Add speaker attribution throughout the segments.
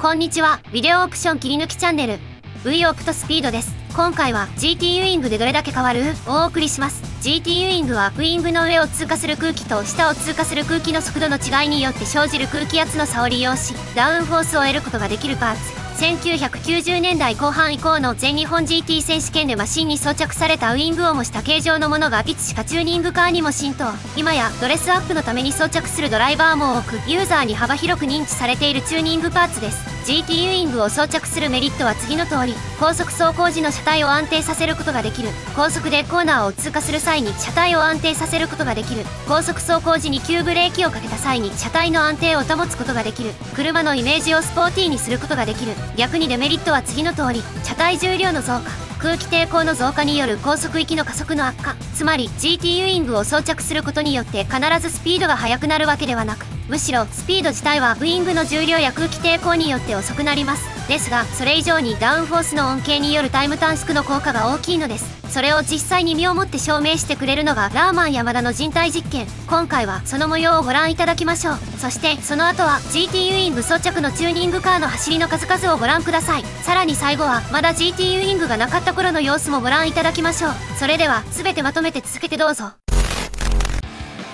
Speaker 1: こんにちは、ビデオオプション切り抜きチャンネル、V オクトスピードです。今回は GT ウィングでどれだけ変わる？をお送りします。GT ウィングはウィングの上を通過する空気と下を通過する空気の速度の違いによって生じる空気圧の差を利用し、ダウンフォースを得ることができるパーツ。1990年代後半以降の全日本 GT 選手権でマシンに装着されたウイングを模した形状のものがいつしかチューニングカーにも浸透。今やドレスアップのために装着するドライバーも多くユーザーに幅広く認知されているチューニングパーツです。GT ウイングを装着するメリットは次の通り高速走行時の車体を安定させることができる。高速でコーナーを通過する際に車体を安定させることができる。高速走行時に急ブレーキをかけた際に車体の安定を保つことができる。車のイメージをスポーティーにすることができる。逆にデメリットは次の通り車体重量の増加。空気抵抗の増加による高速域の加速の悪化。つまり GT ウイングを装着することによって必ずスピードが速くなるわけではなくむしろスピード自体はウイングの重量や空気抵抗によって遅くなります。ですがそれ以上にダウンフォースの恩恵によるタイム短縮の効果が大きいのです。それを実際に身をもって証明してくれるのがラーマン山田の人体実験。今回はその模様をご覧いただきましょう。そしてその後は GT ウイング装着のチューニングカーの走りの数々をご覧くださいさらに最後はまだ GT ウイングがなかった頃の様子もご覧いただきましょう。それでは全てまとめて続けてどうぞ。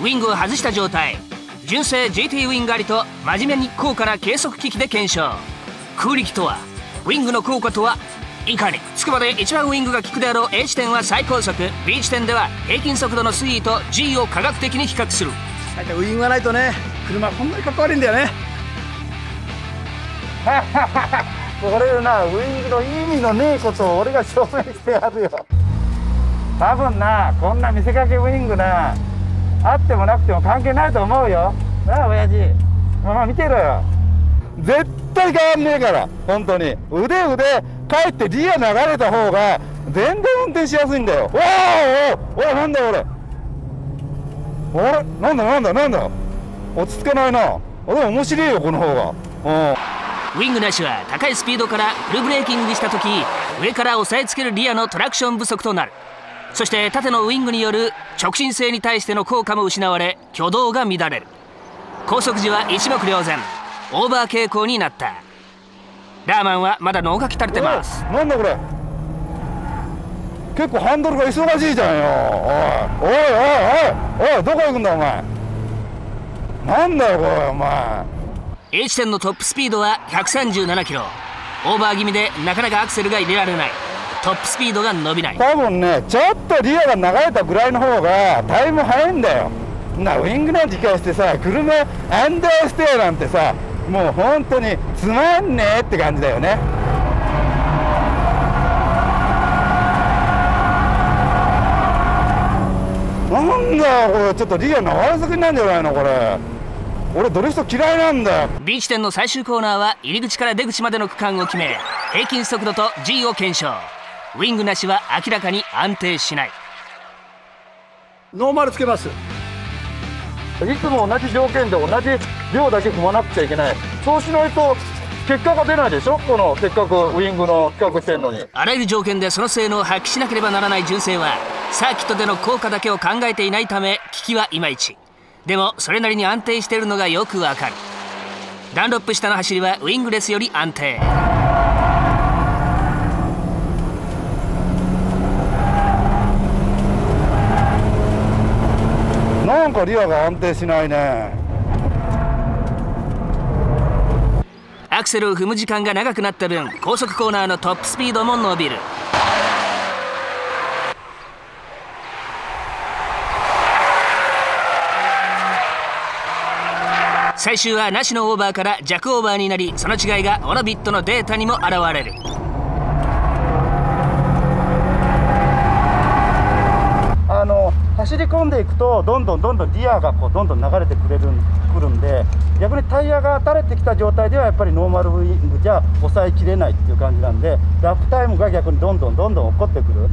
Speaker 2: ウイングを外した状態。純正 GT ウイングありと真面目に高価な計測機器で検証。空力とはウイングの効果とはいかに。つくばで一番ウイングが効くであろう A 地点は最高速。B 地点では平均速度の推移と G を科学的に比較する。
Speaker 3: ウイングがないとね車こんなにかっこ悪いんだよね。これなウイングの意味のねえことを俺が証明してやるよ。多分なこんな見せかけウイングなあってもなくても関係ないと思うよ。なあ親父。まあ見てろよ。絶対変わんねえから。本当に。腕腕帰ってリア流れた方が全然運転しやすいんだよ。おおおおなんだ俺。あれ？なんだなんだなんだ。落ち着けないな。あれ面白いよこの方が。
Speaker 2: ウィングなしは高いスピードからフルブレーキングした時上から押さえつけるリアのトラクション不足となるそして縦のウイングによる直進性に対しての効果も失われ挙動が乱れる。高速時は一目瞭然。オーバー傾向になった。ラーマンはまだ脳がきたれてます。
Speaker 3: なんだこれ。結構ハンドルが忙しいじゃんよ。おいおいおいおいおいどこ行くんだお前。なんだよこれお前。
Speaker 2: A 地点のトップスピードは137キロ。オーバー気味でなかなかアクセルが入れられないトップスピードが伸びない。
Speaker 3: 多分ねちょっとリアが流れたぐらいの方がタイム速いんだよ。なウィングなんて聞かしてさ車アンダーステアなんてさもう本当につまんねえって感じだよね。なんだよこれ。ちょっとリア流れすぎなんじゃないのこれ。俺ドリフト嫌いなんだ。よ
Speaker 2: B 地点の最終コーナーは入り口から出口までの区間を決め平均速度と G を検証ウィングなしは明らかに安定しない。
Speaker 3: ノーマルつけます。いつも同じ条件で同じ量だけ踏まなくちゃいけない。そうしないと結果が出ないでしょ？このせっかくウイングの企画してんのに。
Speaker 2: あらゆる条件でその性能を発揮しなければならない純正はサーキットでの効果だけを考えていないため効きはいまいちでもそれなりに安定しているのがよくわかる。ダンロップ下の走りはウイングレスより安定
Speaker 3: かリアが安定しないね。
Speaker 2: アクセルを踏む時間が長くなった分高速コーナーのトップスピードも伸びる。最終はなしのオーバーから弱オーバーになりその違いがオラビットのデータにも現れる。
Speaker 3: 走り込んでいくとどんどんどんどんリアがこうどんどん流れてくれるくるんで逆にタイヤが垂れてきた状態ではやっぱりノーマルウイングじゃ抑えきれないっていう感じなんでラップタイムが逆にどんどんどんどん起こってくる。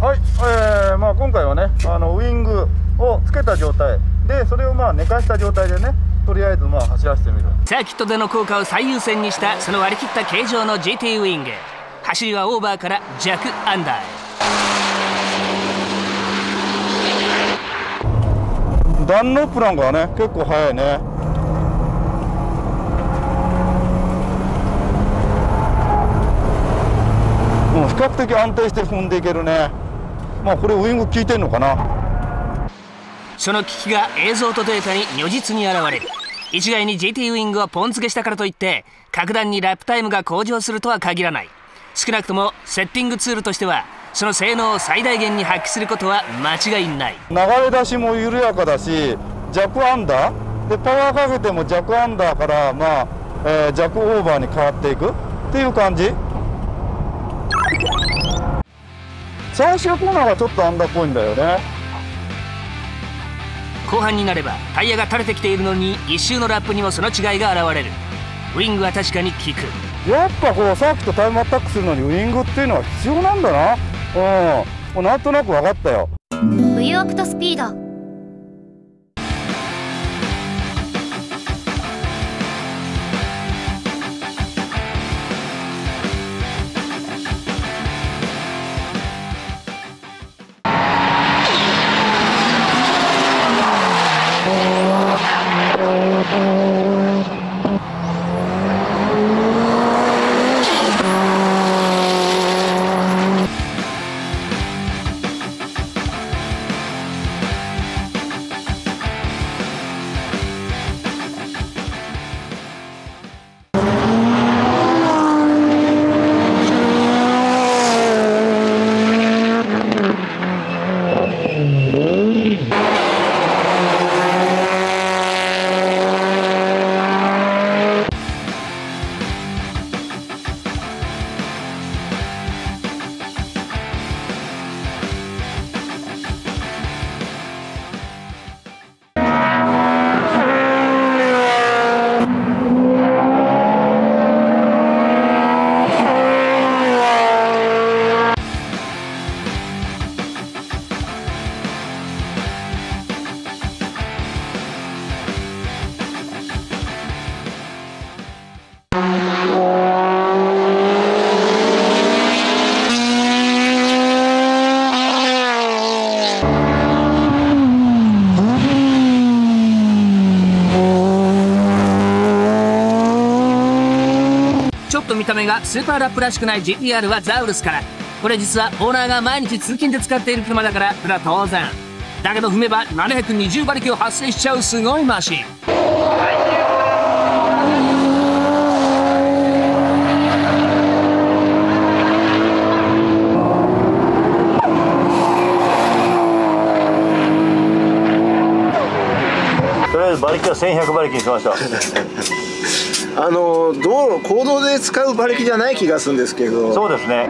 Speaker 3: はい、えーまあ、今回はねあのウイングをつけた状態でそれをまあ寝かした状態でねとりあえずまあ走らせてみる。
Speaker 2: サーキットでの効果を最優先にしたその割り切った形状の GT ウイング。走りはオーバーから弱アンダー
Speaker 3: ダンロップなんかはね結構早いね。もう比較的安定して踏んでいけるね。まあこれウイング効いてんのかな？
Speaker 2: その機器が映像とデータに如実に現れる。一概に GT ウイングはポン付けしたからといって格段にラップタイムが向上するとは限らない。少なくともセッティングツールとしてはその性能を最大限に発揮することは間違いない。
Speaker 3: 流れ出しも緩やかだし弱アンダー？でパワーかけても弱アンダーからまあ、えー、弱オーバーに変わっていく？っていう感じ？最終コーナーがちょっとアンダーっぽいんだよね。
Speaker 2: 後半になればタイヤが垂れてきているのに一周のラップにもその違いが現れる。ウイングは確かに効く。
Speaker 3: やっぱこうサーキットタイムアタックするのにウイングっていうのは必要なんだなうん。もうなんとなく分かったよ。
Speaker 1: V オクトスピード。
Speaker 2: と見た目がスーパーラップらしくない GTR はザウルスから。これ実はオーナーが毎日通勤で使っている車だから。それは当然。だけど踏めば720馬力を発生しちゃうすごいマシン。
Speaker 4: とりあえず馬力は1100馬力にしました。
Speaker 5: あの道路公道で使う馬力じゃない気がするんですけど。
Speaker 4: そうですね。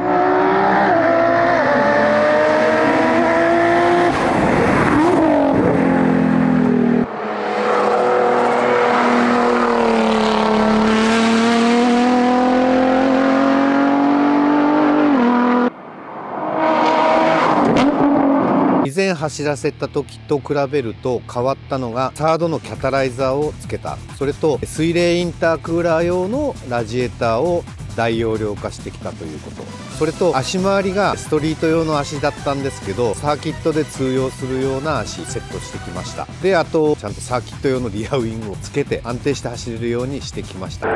Speaker 6: 前走らせた時と比べると変わったのがサードのキャタライザーをつけた。それと水冷インタークーラー用のラジエーターを大容量化してきたということ。それと足回りがストリート用の足だったんですけどサーキットで通用するような足セットしてきました。であとちゃんとサーキット用のリアウイングをつけて安定して走れるようにしてきました。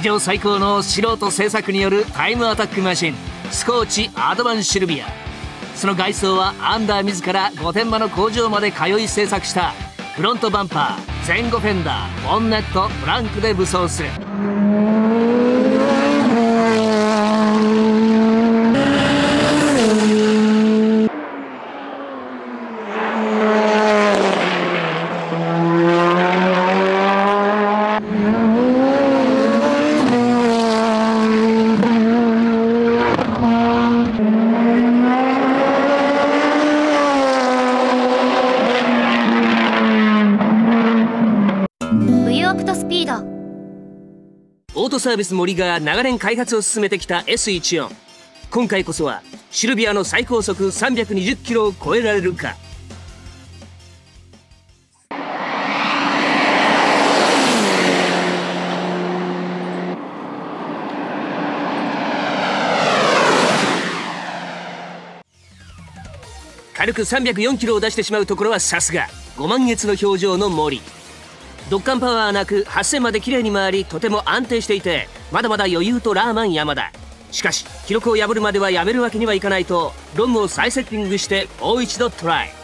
Speaker 2: 史上最高の素人製作によるタイムアタックマシンスコーチアドバンシルビア。その外装はアンダー自ら御殿場の工場まで通い制作したフロントバンパー前後フェンダーボンネットフランクで武装する。サービス森が長年開発を進めてきた S14 今回こそはシルビアの最高速320キロを超えられるか。軽く304キロを出してしまうところはさすが。ご満悦の表情の森。ドッカンパワーなく8000まで綺麗に回りとても安定していてまだまだ余裕とラーマン山田しかし記録を破るまではやめるわけにはいかないとロングを再セッティングしてもう一度トライ。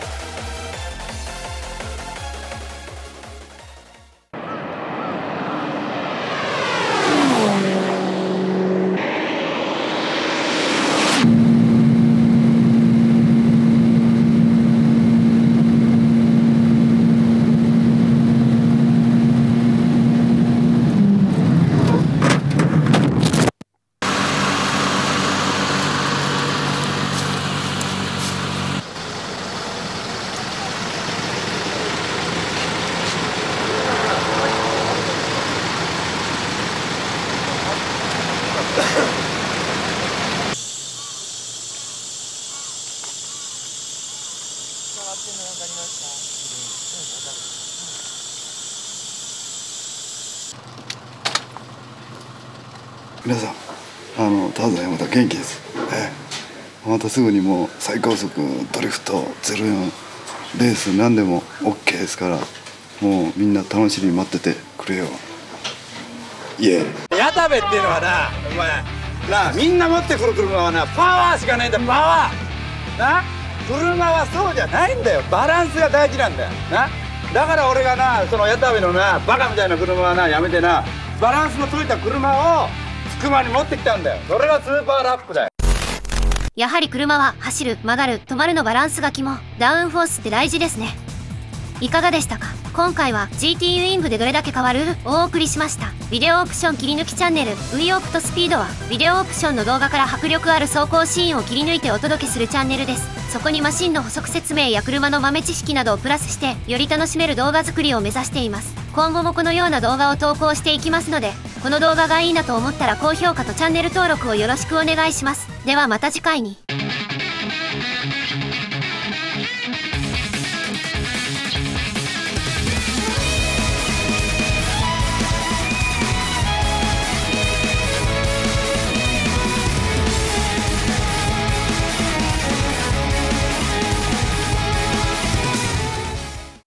Speaker 7: 皆さんあのターザン山田元気です、ええ、またすぐにもう最高速ドリフト04レース何でも OK ですからもうみんな楽しみに待っててくれよ。イエー
Speaker 3: 矢田部っていうのはなお前なみんな持ってくる車はなパワーしかないんだパワー。な車はそうじゃないんだよ。バランスが大事なんだよ。なだから俺がなその矢田部のなバカみたいな車はなやめてな。バランスの取れた車をくまに持ってきたんだよそれがスーパーラップだよ
Speaker 1: やはり車は走る、曲がる、止まるのバランスが肝。ダウンフォースって大事ですね。いかがでしたか？今回は GT ウイングでどれだけ変わる？をお送りしました。ビデオオプション切り抜きチャンネル V オプトスピードはビデオオプションの動画から迫力ある走行シーンを切り抜いてお届けするチャンネルです。そこにマシンの補足説明や車の豆知識などをプラスしてより楽しめる動画作りを目指しています。今後もこのような動画を投稿していきますので、この動画がいいなと思ったら高評価とチャンネル登録をよろしくお願いします。ではまた次回に。